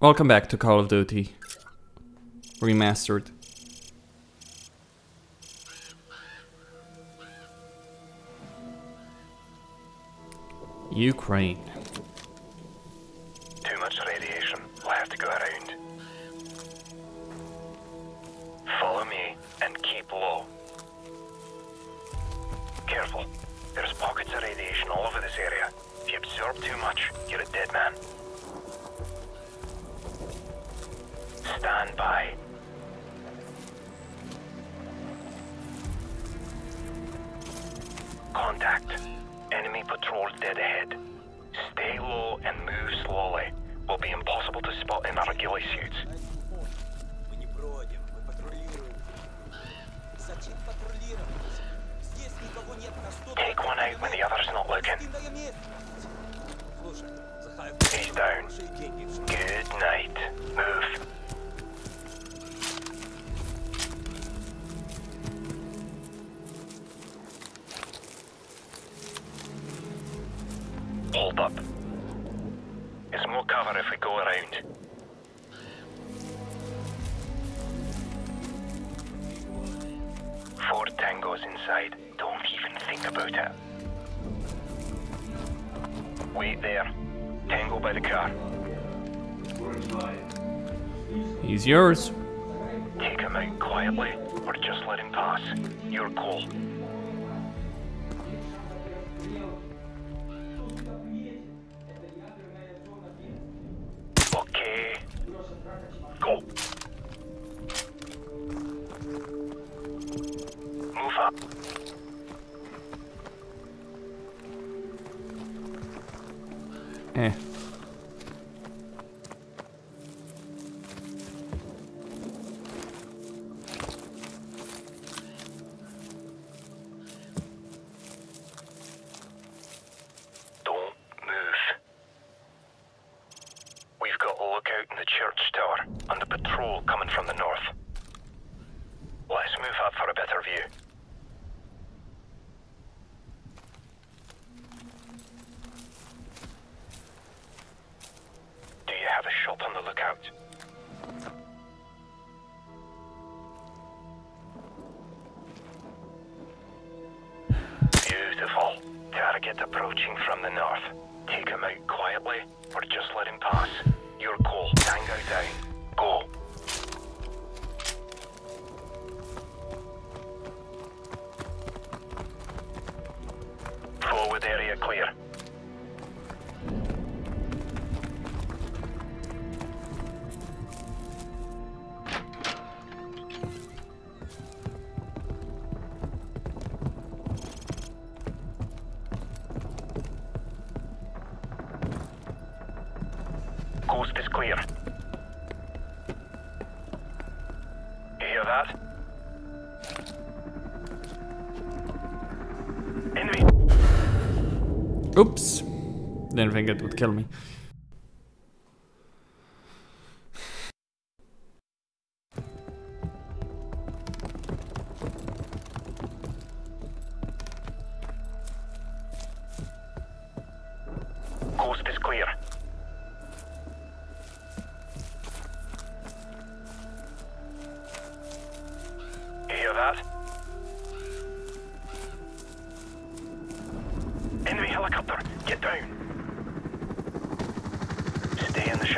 Welcome back to Call of Duty Remastered. Ukraine. Contact. Enemy patrol dead ahead. Stay low and move slowly. Will be impossible to spot in our ghillie suits. Take one out when the other's not looking. He's down. Good night. Move. Go around. Four tangos inside. Don't even think about it. Wait there. Tango by the car. He's yours. Take him out quietly, or just let him pass. Your call. Eh. On the lookout? Beautiful. Target approaching from the north. Take him out quietly, or just let him pass. Coast is clear. You hear that? Enemy! Oops. Didn't think it would kill me.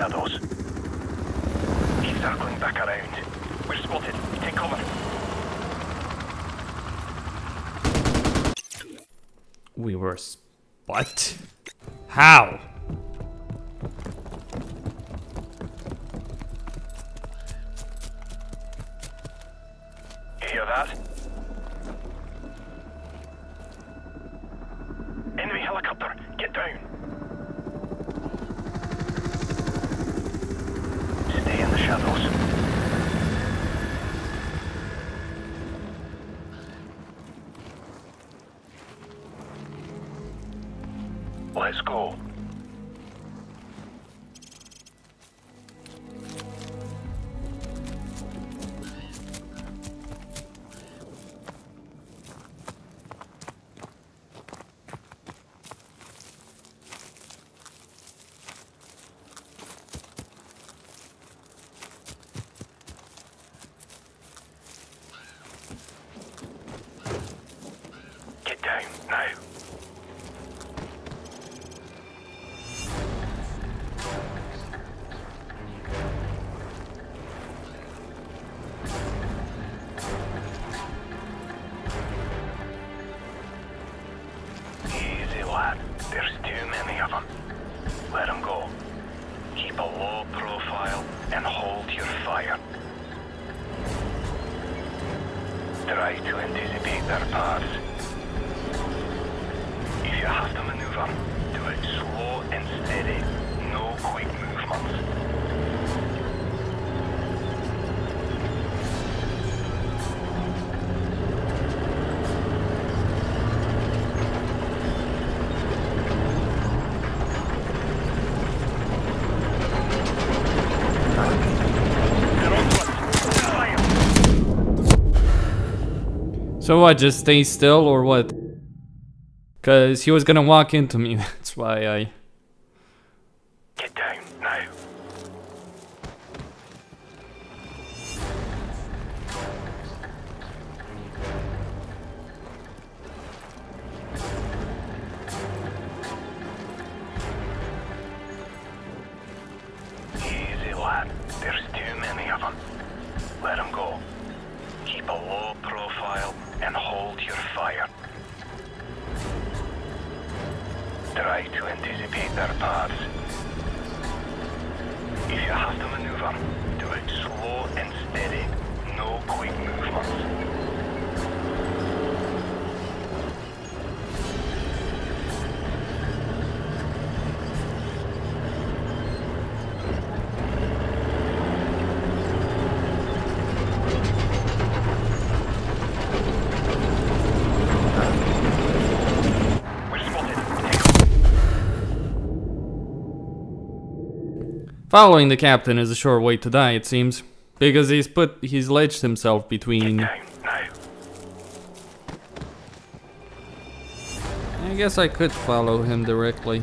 Shadows. He's circling back around. We're spotted. Take cover. We were spot. How? Do it slow and steady. No quick movements. So what, just stay still or what? Cause he was gonna walk into me, that's why I... Following the captain is a sure way to die, it seems. Because he's put, he's ledged himself between... I guess I could follow him directly.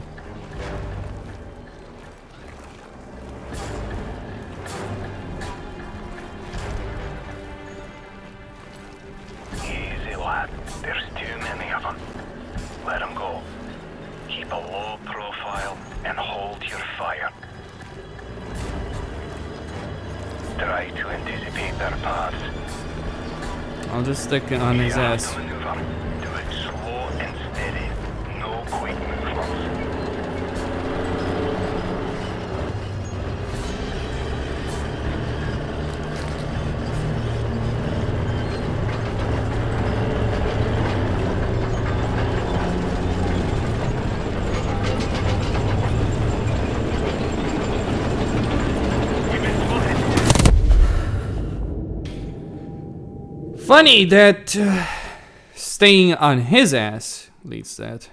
Easy, lad. There's I'll just stick it on his If you have ass. Funny that uh, staying on his ass leads that.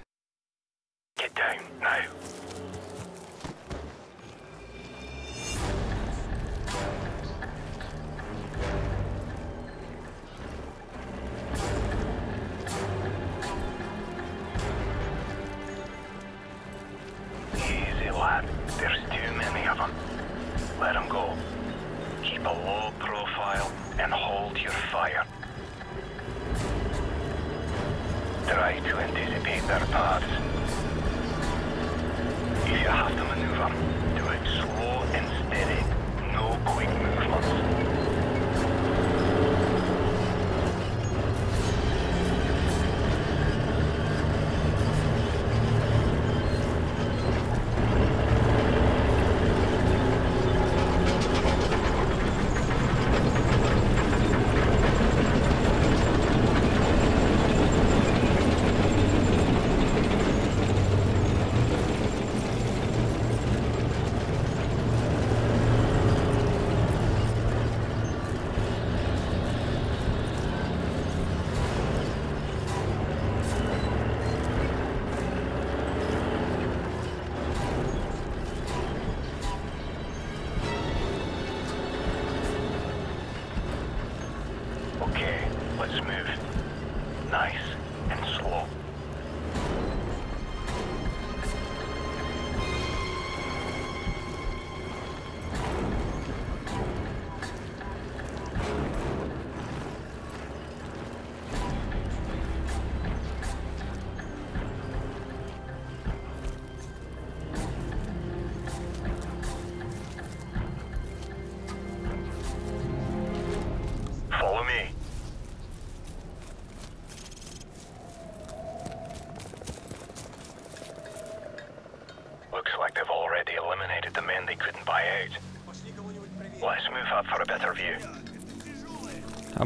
Their paths. You have to maneuver, do it slow and steady. No quick movements.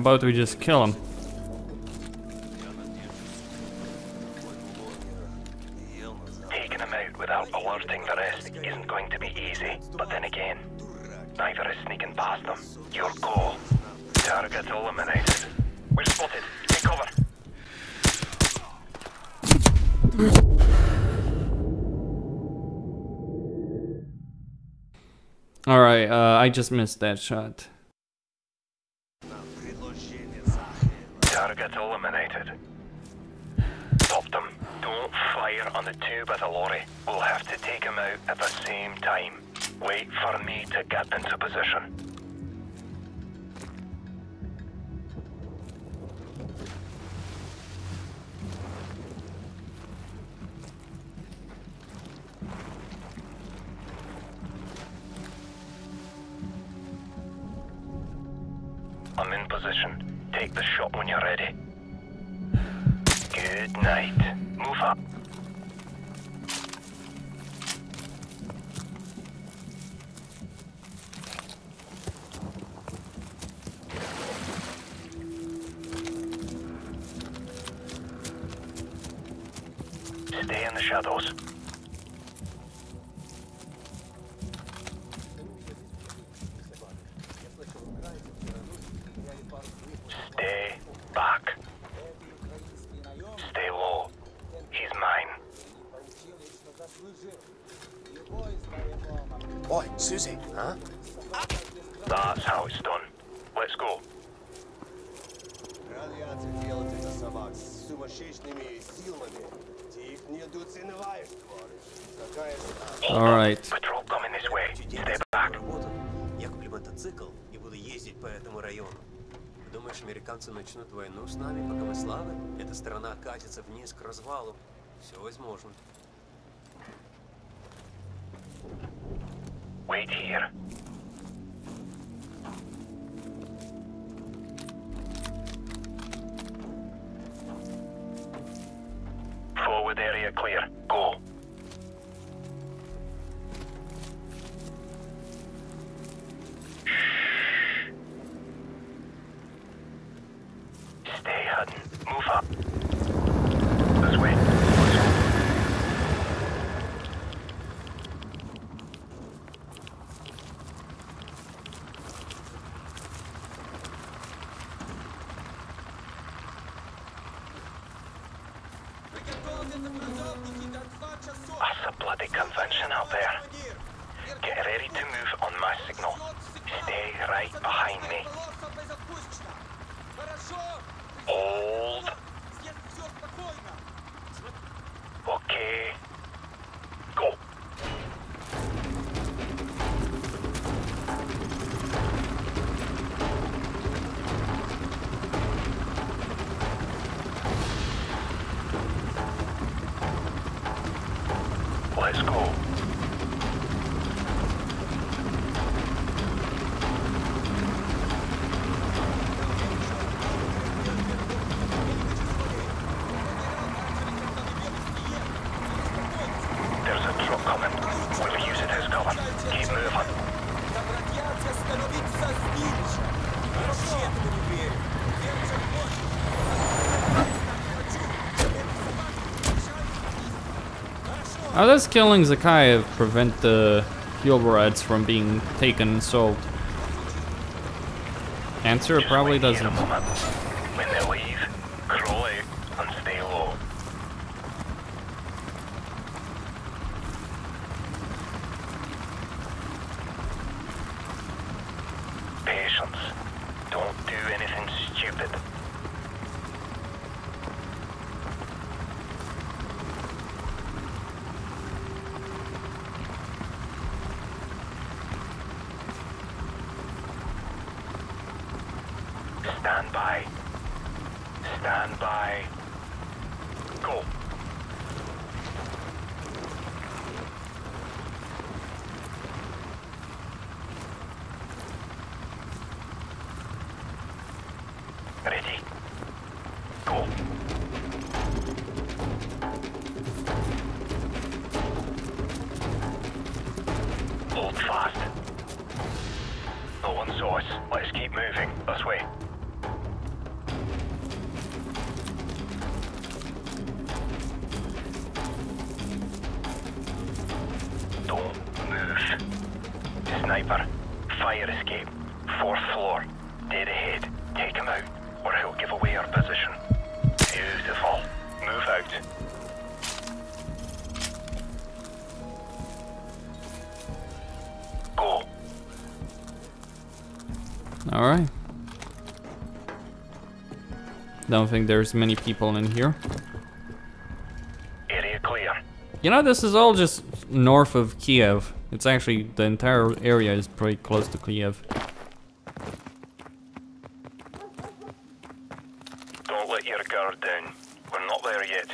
About we just kill him? Taking him out without alerting the rest isn't going to be easy. But then again, neither is sneaking past them. Your call. Target eliminated. We're spotted. Take cover. Alright, uh, I just missed that shot. On the two by the lorry. We'll have to take him out at the same time. Wait for me to get into position. I'm in position. Take the shot when you're ready. Good night. Работу. Я куплю мотоцикл и буду ездить по этому району. Думаешь, американцы начнут войну с нами, пока мы слабы? Эта страна катится вниз к развалу. Все возможно. Wait here. Forward area clear. That's a bloody convention out there. Get ready to move on my signal. Stay right behind me. Let's go. How does killing the Zakhaev prevent the Gilbreds from being taken and sold. Answer probably doesn't. Go. Fire escape. Fourth floor. Dead ahead. Take him out, or he'll give away our position. Beautiful. Move out. Go. Alright. Don't think there's many people in here. Area clear. You know, this is all just north of Kiev. It's actually, the entire area is pretty close to Kiev. Don't let your guard down. We're not there yet.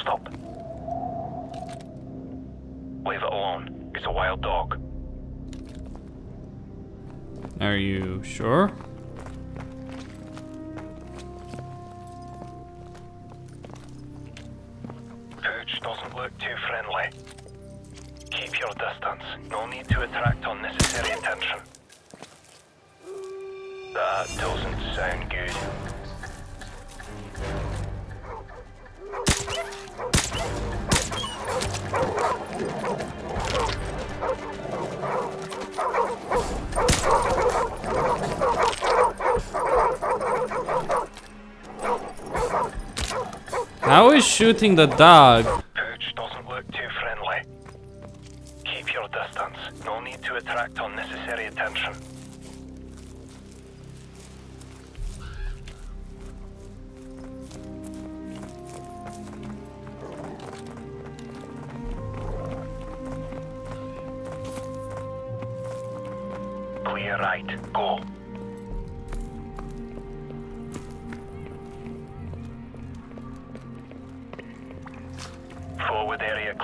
Stop. Leave it alone. It's a wild dog. Are you sure? Is shooting the dog? Pooch doesn't look too friendly. Keep your distance. No need to attract unnecessary attention. Clear right. Go.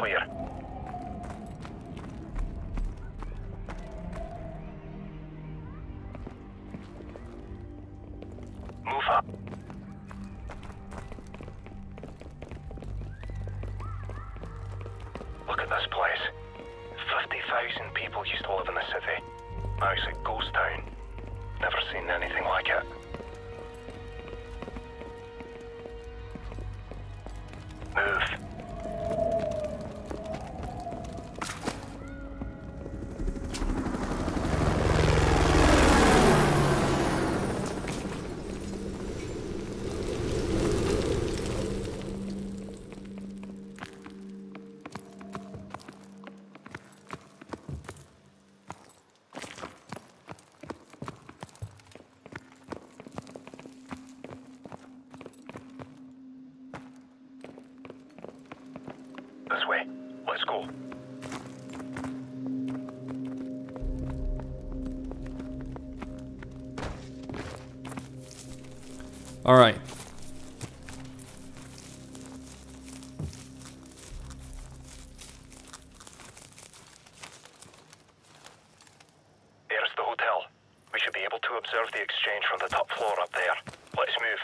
Clear. Move up. Look at this place. 50,000 people used to live in the city. Now it's a ghost town. Never seen anything like it. Move. Alright. There's the hotel. We should be able to observe the exchange from the top floor up there. Let's move.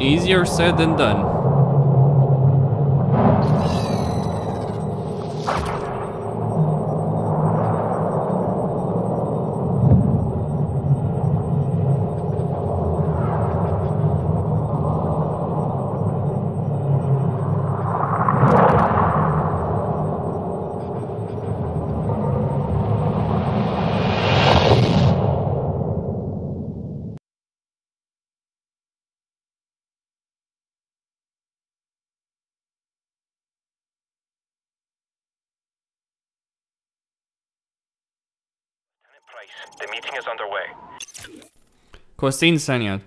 Easier said than done. Price. The meeting is underway. Sanya,